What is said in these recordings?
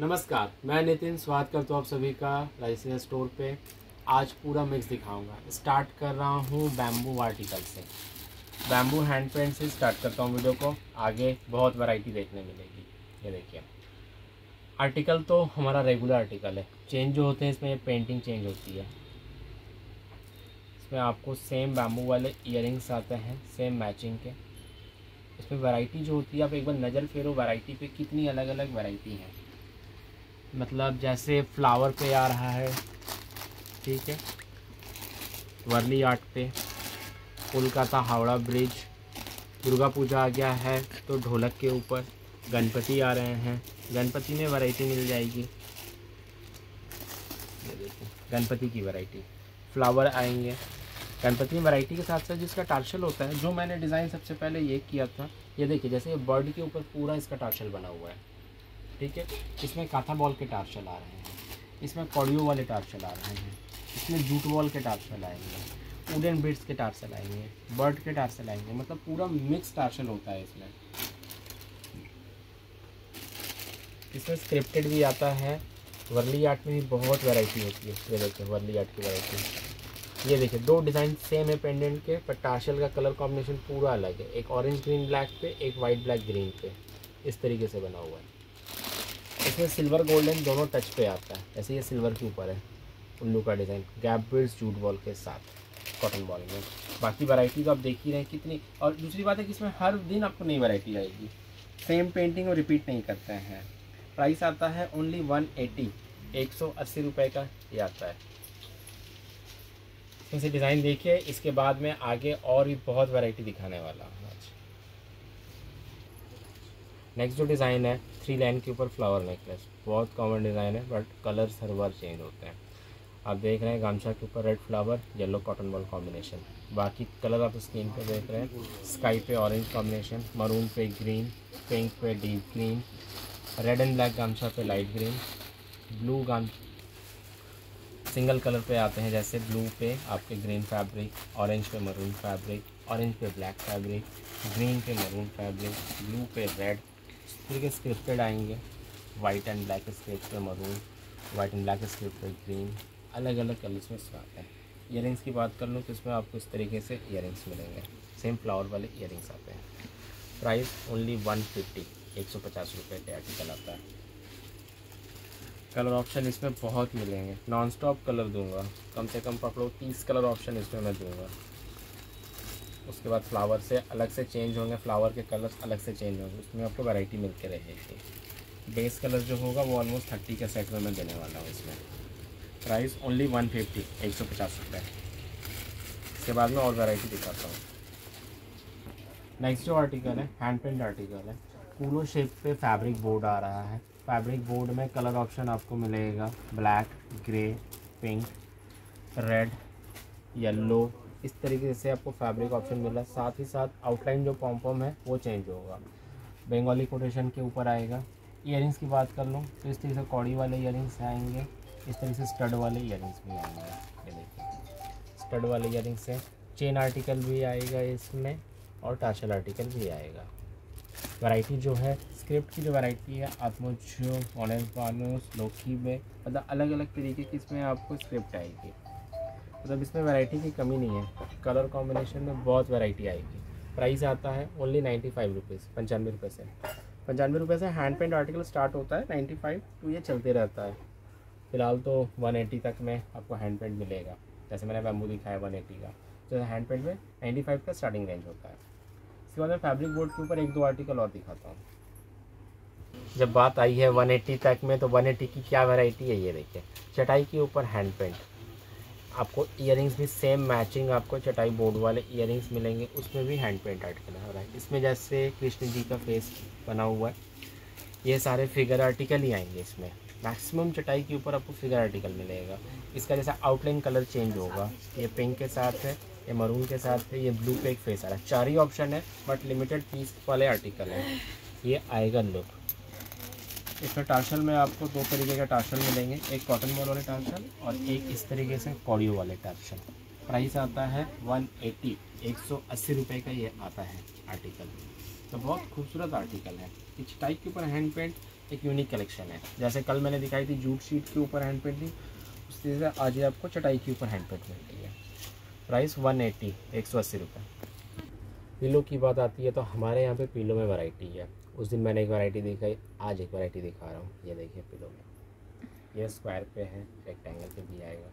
नमस्कार, मैं नितिन स्वागत करता हूँ आप सभी का लाइसेंस स्टोर पे। आज पूरा मिक्स दिखाऊँगा। स्टार्ट कर रहा हूँ बैम्बू आर्टिकल से। बैम्बू हैंड पेंट से स्टार्ट करता हूँ वीडियो को। आगे बहुत वैरायटी देखने मिलेगी। ये देखिए। आर्टिकल तो हमारा रेगुलर आर्टिकल है। चेंज जो होते हैं, इसमें ये पेंटिंग चेंज होती है। इसमें आपको सेम बैम्बू वाले इयर आते हैं सेम मैचिंग के। इसमें वैरायटी जो होती है, आप एक बार नज़र फेरो वैरायटी पे कितनी अलग अलग वैरायटी है। मतलब जैसे फ्लावर पे आ रहा है, ठीक है? वर्ली आर्ट पे, कोलकाता हावड़ा ब्रिज दुर्गा पूजा आ गया है तो ढोलक के ऊपर गणपति आ रहे हैं। गणपति में वैरायटी मिल जाएगी। गणपति की वैरायटी फ्लावर आएँगे। गणपति में वैरायटी के साथ साथ जिसका टार्शल होता है, जो मैंने डिज़ाइन सबसे पहले ये किया था, ये देखिए, जैसे ये बर्ड के ऊपर पूरा इसका टार्शल बना हुआ है। ठीक है? इसमें काथा बॉल के टार्शल चला रहे हैं। इसमें कॉडियो वाले टार्शल चला रहे हैं। इसमें जूट बॉल के टार्शल चलाएँगे वुडन बिट्स के टार्शल चलाएँगे बर्ड के टार्शल चलाएँगे मतलब पूरा मिक्स टार्शल होता है इसमें। इसमें स्क्रिप्टेड भी आता है। वर्ली आर्ट में भी बहुत वैरायटी होती है ये देखिए वर्ली आर्ट की वैरायटी ये देखिए, दो डिज़ाइन सेम है पेंडेंट के पर टार्शल का कलर कॉम्बिनेशन पूरा अलग है। एक ऑरेंज ग्रीन ब्लैक पे, एक वाइट ब्लैक ग्रीन पे। इस तरीके से बना हुआ है। इसमें सिल्वर गोल्डन दोनों टच पे आता है। ऐसे ये सिल्वर के ऊपर है, उल्लू का डिज़ाइन गैप बिल्स जूट बॉल के साथ कॉटन बॉल में। बाकी वैरायटी तो आप देख ही रहे हैं कितनी। और दूसरी बात है कि इसमें हर दिन आपको नई वैरायटी आएगी। सेम पेंटिंग और रिपीट नहीं करते हैं। प्राइस आता है ओनली वन एटी एक सौ अस्सी रुपये का ये आता है। इसमें से डिज़ाइन देखिए, इसके बाद में आगे और भी बहुत वैरायटी दिखाने वाला हूँ आज। नेक्स्ट जो डिज़ाइन है थ्री लाइन के ऊपर फ्लावर नेकलेस बहुत कॉमन डिज़ाइन है बट कलर्स हर बार चेंज होते हैं. आप देख रहे हैं गामछा के ऊपर red flower yellow cotton ball combination बाकी कलर आप स्क्रीन पे देख रहे हैं स्काई पे ऑरेंज कॉम्बिनेशन मरून पे ग्रीन पिंक पे deep green red and black gamcha पे लाइट ग्रीन ब्लू गाम सिंगल कलर पे आते हैं जैसे ब्लू पे आपके ग्रीन फैब्रिक ऑरेंज पे मरून फैब्रिक ऑरेंज पे ब्लैक फैब्रिक ग्रीन पे मरून फैब्रिक ब्लू पे रेड इस तरीके स्क्रिप्टेड आएँगे। वाइट एंड ब्लैक स्क्रिप्ट पे maroon white and black script पे ग्रीन अलग अलग कलर्स में इसमें आते हैं। इयर की बात कर लूँ तो इसमें आपको इस तरीके से इयर मिलेंगे। सेम फ्लावर वाले इयर आते हैं। प्राइस ओनली वन फिफ्टी एक सौ पचास रुपये के आर्टिकल आता है। कलर ऑप्शन इसमें बहुत मिलेंगे। नॉन स्टॉप कलर दूँगा। कम से कम पकड़ो, तीस कलर ऑप्शन इसमें मैं दूँगा। उसके बाद फ्लावर से अलग से चेंज होंगे फ्लावर के कलर्स अलग से चेंज होंगे, उसमें आपको वैरायटी मिलती रहेगी। बेस कलर जो होगा वो ऑलमोस्ट थर्टी के सेट में मैं देने वाला हूँ इसमें। प्राइस ओनली वन फिफ्टी एक सौ पचास रुपये इसके बाद में और वैरायटी दिखाता हूँ। नेक्स्ट जो आर्टिकल है हैंड पेंट आर्टिकल है कूलो शेप पे फैब्रिक बोर्ड आ रहा है। फैब्रिक बोर्ड में कलर ऑप्शन आपको मिलेगा black grey pink red yellow इस तरीके से आपको फैब्रिक ऑप्शन मिला साथ ही साथ आउटलाइन जो पॉम्पॉम है, वो चेंज होगा। बंगाली कोटेशन के ऊपर आएगा। इयर की बात कर लूँ तो इस तरीके से कौड़ी वाले इयर आएँगे। इस तरीके से स्टड वाले इयर भी आएँगे। ये देखिए स्टड वाले इयर से चेन आर्टिकल भी आएगा इसमें और टाशल आर्टिकल भी आएगा। वैरायटी जो है स्क्रिप्ट की जो वैरायटी है आत्मोजो ऑनर्स बानोस लोकी में मतलब अलग अलग तरीके की इसमें आपको स्क्रिप्ट आएगी। मतलब इसमें वैरायटी की कमी नहीं है। कलर कॉम्बिनेशन में बहुत वैरायटी आएगी। प्राइस आता है ओनली नाइन्टी फाइव रुपीज़ पंचानवे रुपये से। पंचानवे रुपये से हैंड पेंट आर्टिकल स्टार्ट होता है नाइन्टी फाइव तो ये चलते रहता है। फ़िलहाल तो वन एटी तक में आपको हैंड पेंट मिलेगा। जैसे मैंने बैम्बू दिखाया वन एटी का। तो हैंड पेंट में नाइन्टी फाइव का स्टार्टिंग रेंज होता है। इसके बाद मैं फैब्रिक बोर्ड के ऊपर एक दो आर्टिकल और दिखाता हूँ। जब बात आई है 180 तक में तो 180 की क्या वैरायटी है ये देखिए। चटाई के ऊपर हैंड पेंट आपको इयर भी सेम मैचिंग आपको चटाई बोर्ड वाले इयर मिलेंगे, उसमें भी हैंड पेंट आर्टिकल हो। रहा है इसमें जैसे कृष्ण जी का फेस बना हुआ है, ये सारे फिगर आर्टिकल ही आएँगे इसमें। मैक्सिमम चटाई के ऊपर आपको फिगर आर्टिकल मिलेगा। इसका जैसा आउटलाइन कलर चेंज होगा, ये पिंक के साथ है, ये मरून के साथ है, ये ब्लू पे एक फेस आ रहा है। चार ही ऑप्शन है बट लिमिटेड पीस वाले आर्टिकल है। ये आएगा लुक इसमें टार्शल में आपको दो तरीके के टार्शल मिलेंगे, एक कॉटन बॉल वाले टार्शल और एक इस तरीके से कॉडियो वाले टार्शल प्राइस आता है वन एट्टी एक सौ अस्सी रुपये का ये आता है आर्टिकल तो बहुत खूबसूरत आर्टिकल है। इस टाइप के ऊपर हैंड पेंट एक यूनिक कलेक्शन है। जैसे कल मैंने दिखाई थी जूट शीट के ऊपर हैंड पेंटिंग उस तरह से आज ये आपको चटाई के ऊपर हैंड पेंट मिलती है। प्राइस वन एट्टी एक सौ अस्सी रुपये पिलो की बात आती है तो हमारे यहाँ पे पिलो में वैरायटी है। उस दिन मैंने एक वैरायटी दिखाई आज एक वैरायटी दिखा रहा हूँ। ये देखिए पिलो में। ये स्क्वायर पे है रेक्टेंगल पे भी आएगा।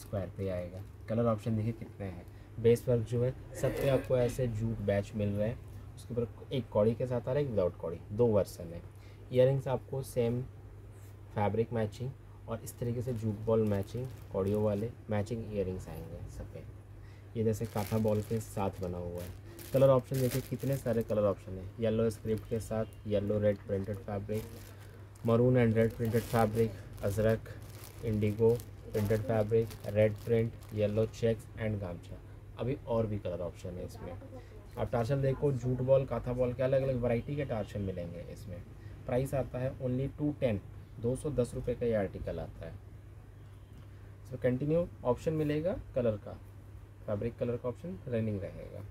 स्क्वायर पे आएगा। कलर ऑप्शन देखिए कितने हैं। बेस वर्क जो है, सब पे आपको ऐसे जूट बैच मिल रहे हैं। उसके ऊपर एक कौड़ी के साथ आ रहा है, एक विदाउट कौड़ी। दो वर्सन है। इयर आपको सेम फैब्रिक मैचिंग और इस तरीके से जूट बॉल मैचिंग कौड़ियों वाले मैचिंग इयर आएँगे सब पे। ये जैसे काथा बॉल के साथ बना हुआ है। कलर ऑप्शन देखिए, कितने सारे कलर ऑप्शन है। येलो स्क्रिप्ट के साथ yellow red printed fabric maroon and red printed fabric ajrakh indigo printed fabric red print yellow checks and gamcha अभी और भी कलर ऑप्शन है इसमें। आप टार्शल देखो, जूट बॉल, काथा बॉल के अलग अलग वैरायटी के टार्शल मिलेंगे इसमें। प्राइस आता है ओनली टू टेन दो सौ दस रुपये का ये आर्टिकल आता है। सो कंटिन्यू ऑप्शन मिलेगा कलर का। फैब्रिक कलर का ऑप्शन रनिंग रहेगा।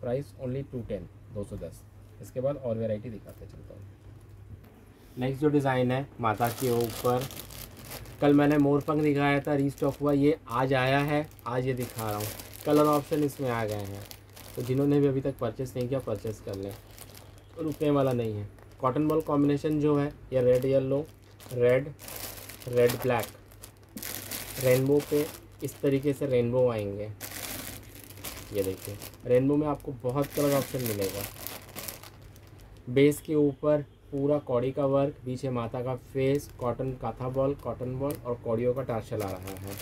प्राइस ओनली टू टेन दो सौ दस इसके बाद और वेराइटी दिखाते चलता हूँ। नेक्स्ट जो डिज़ाइन है, माता के ऊपर। कल मैंने मोरपंख दिखाया था रीस्टॉक हुआ, ये आज आया है, आज ये दिखा रहा हूँ। कलर ऑप्शन इसमें आ गए हैं। तो जिन्होंने भी अभी तक परचेस नहीं किया परचेस कर लें। तो रुकने वाला नहीं है। कॉटन बॉल कॉम्बिनेशन जो है, ये red yellow red red black rainbow पे इस तरीके से रेनबो आएँगे। ये देखिए। रेनबो में आपको बहुत कलर ऑप्शन मिलेगा। बेस के ऊपर पूरा कौड़ी का वर्क पीछे माता का फेस कॉटन काथा बॉल कॉटन बॉल और कौड़ियों का टार्शल आ रहा है।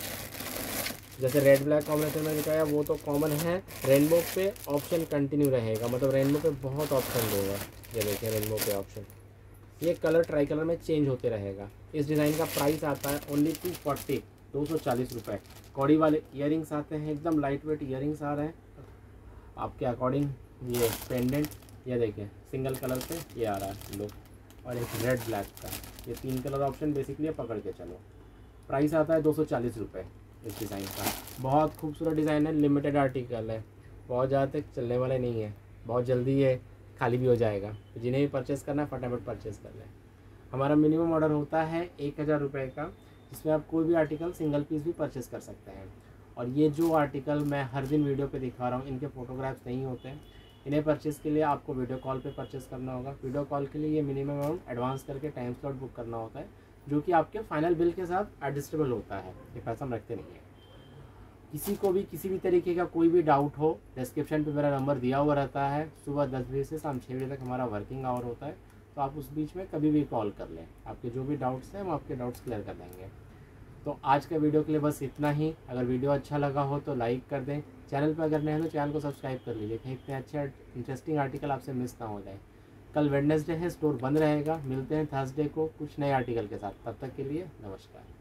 जैसे रेड ब्लैक कॉम्बिनेशन में दिखाया, वो तो कॉमन है। रेनबो पे ऑप्शन कंटिन्यू रहेगा। मतलब रेनबो पे बहुत ऑप्शन होगा। ये देखिए रेनबो पे ऑप्शन ये कलर ट्राई कलर में चेंज होते रहेगा। इस डिज़ाइन का प्राइस आता है ओनली टू फोर्टी दो सौ चालीस रुपये कौड़ी वाले इयर आते हैं, एकदम लाइट वेट इयर आ रहे हैं। आपके अकॉर्डिंग ये पेंडेंट ये देखें सिंगल कलर पे ये आ रहा है लुक और एक रेड ब्लैक का। ये तीन कलर ऑप्शन बेसिकली पकड़ के चलो। प्राइस आता है दो सौ चालीस रुपये इस डिज़ाइन का। बहुत खूबसूरत डिज़ाइन है लिमिटेड आर्टिकल है। बहुत ज़्यादा तक चलने वाले नहीं है। बहुत जल्दी ये खाली भी हो जाएगा। तो जिन्हें भी परचेज़ करना है, फटाफट परचेज़ कर लें। हमारा मिनिमम ऑर्डर होता है एक हज़ार रुपये का। जिसमें आप कोई भी आर्टिकल सिंगल पीस भी परचेस कर सकते हैं। और ये जो आर्टिकल मैं हर दिन वीडियो पे दिखा रहा हूँ, इनके फोटोग्राफ्स नहीं होते इन्हें परचेस के लिए आपको वीडियो कॉल पे परचेस करना होगा। वीडियो कॉल के लिए ये मिनिमम अमाउंट एडवांस करके टाइम स्लॉट बुक करना होता है, जो कि आपके फाइनल बिल के साथ एडजस्टेबल होता है। ये पैसा हम रखते नहीं है। किसी को भी, किसी भी तरीके का कोई भी डाउट हो डिस्क्रिप्शन पे मेरा नंबर दिया हुआ रहता है। सुबह दस बजे से शाम छः बजे तक हमारा वर्किंग आवर होता है। तो आप उस बीच में कभी भी कॉल कर लें। आपके जो भी डाउट्स हैं, हम आपके डाउट्स क्लियर कर देंगे। तो आज के वीडियो के लिए बस इतना ही। अगर वीडियो अच्छा लगा हो तो लाइक कर दें। चैनल पर अगर नए हैं तो चैनल को सब्सक्राइब कर लीजिए। कहीं इतने अच्छे इंटरेस्टिंग आर्टिकल आपसे मिस ना हो जाए। कल वेडनेसडे है स्टोर बंद रहेगा। मिलते हैं थर्सडे को कुछ नए आर्टिकल के साथ। तब तक के लिए नमस्कार।